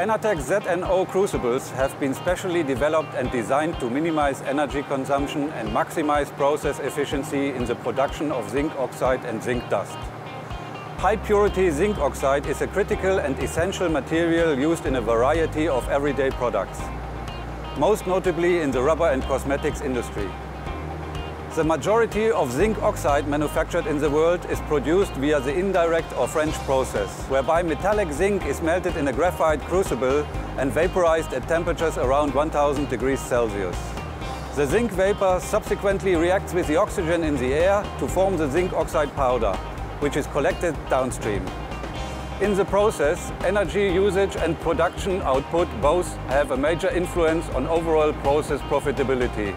ENERTEK ZNO crucibles have been specially developed and designed to minimize energy consumption and maximize process efficiency in the production of zinc oxide and zinc dust. High purity zinc oxide is a critical and essential material used in a variety of everyday products, most notably in the rubber and cosmetics industry. The majority of zinc oxide manufactured in the world is produced via the indirect or French process, whereby metallic zinc is melted in a graphite crucible and vaporized at temperatures around 1000 degrees Celsius. The zinc vapor subsequently reacts with the oxygen in the air to form the zinc oxide powder, which is collected downstream. In the process, energy usage and production output both have a major influence on overall process profitability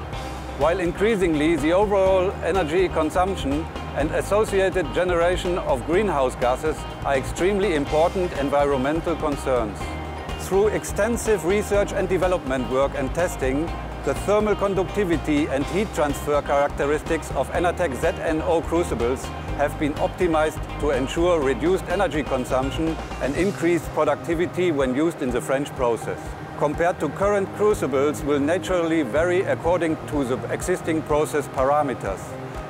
while increasingly the overall energy consumption and associated generation of greenhouse gases are extremely important environmental concerns. Through extensive research and development work and testing, the thermal conductivity and heat transfer characteristics of ENERTEK ZNO crucibles have been optimized to ensure reduced energy consumption and increased productivity when used in the French process compared to current crucibles will naturally vary according to the existing process parameters.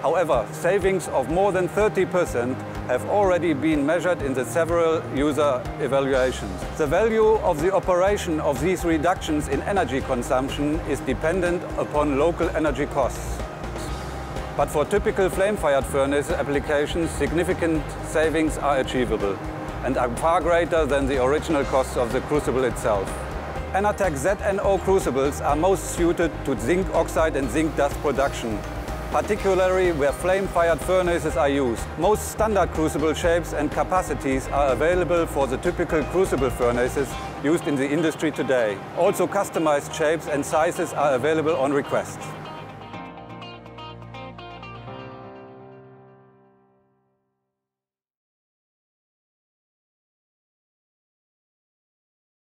However, savings of more than 30% have already been measured in the several user evaluations. The value of the operation of these reductions in energy consumption is dependent upon local energy costs. But for typical flame-fired furnace applications, significant savings are achievable and are far greater than the original costs of the crucible itself. ENERTEK ZNO crucibles are most suited to zinc oxide and zinc dust production, particularly where flame-fired furnaces are used. Most standard crucible shapes and capacities are available for the typical crucible furnaces used in the industry today. Also customized shapes and sizes are available on request.